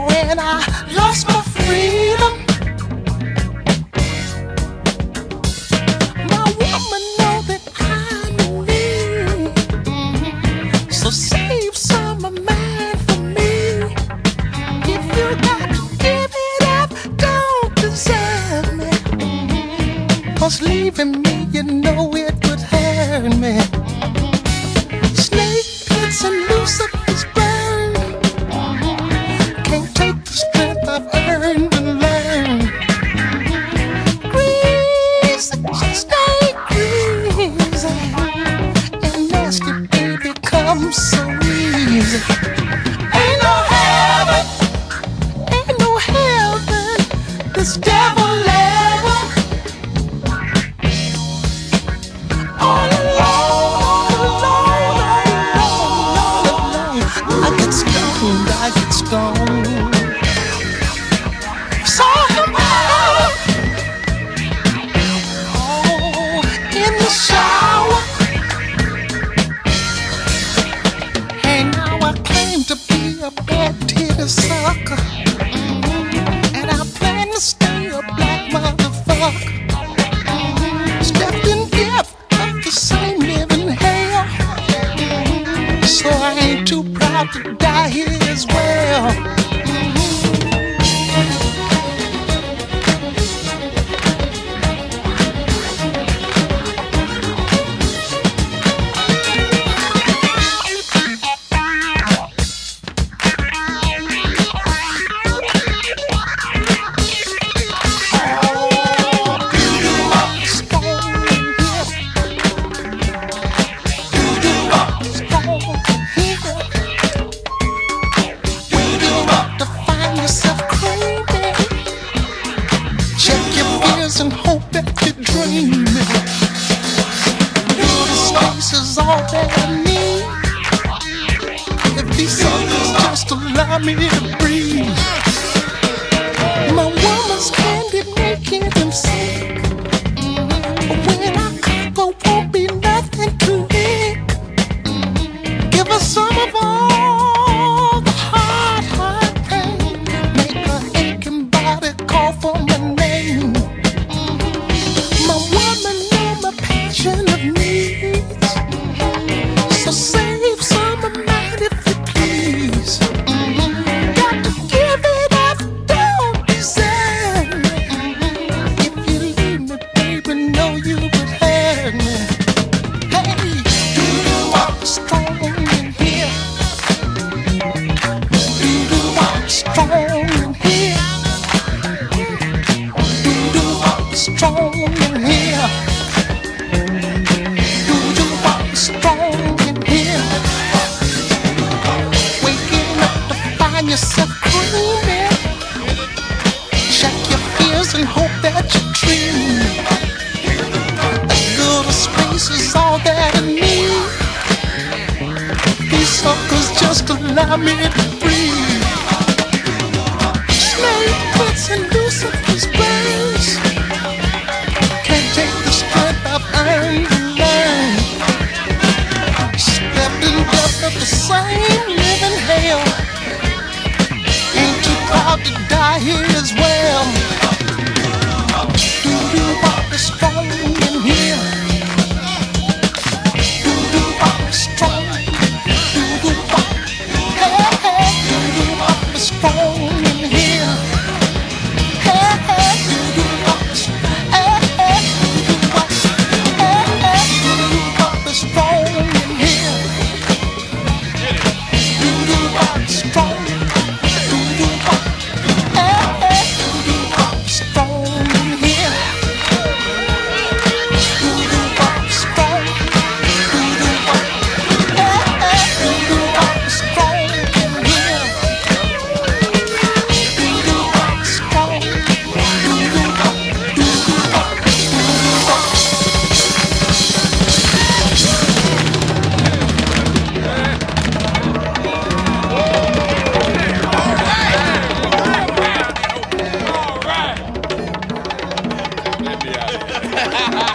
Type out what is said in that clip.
when I lost my freedom. My woman know that I'm in so save some of mine for me. If you got to give it up, don't deserve me. Cause leaving me, you know it would hurt me. Snake pits and Lucifer. I'm so easy. Ain't no heaven, ain't no heaven. This devil. and hope that you're dreaming. Empty space is all that I need. If these others just allow me to breathe. in here. Do you in here? Waking up to find yourself dreaming. Check your fears and hope that you dream. Little space is all that I need. These suckers just allow me to breathe. Snake puts and Lucifer's brain. Ha ha ha!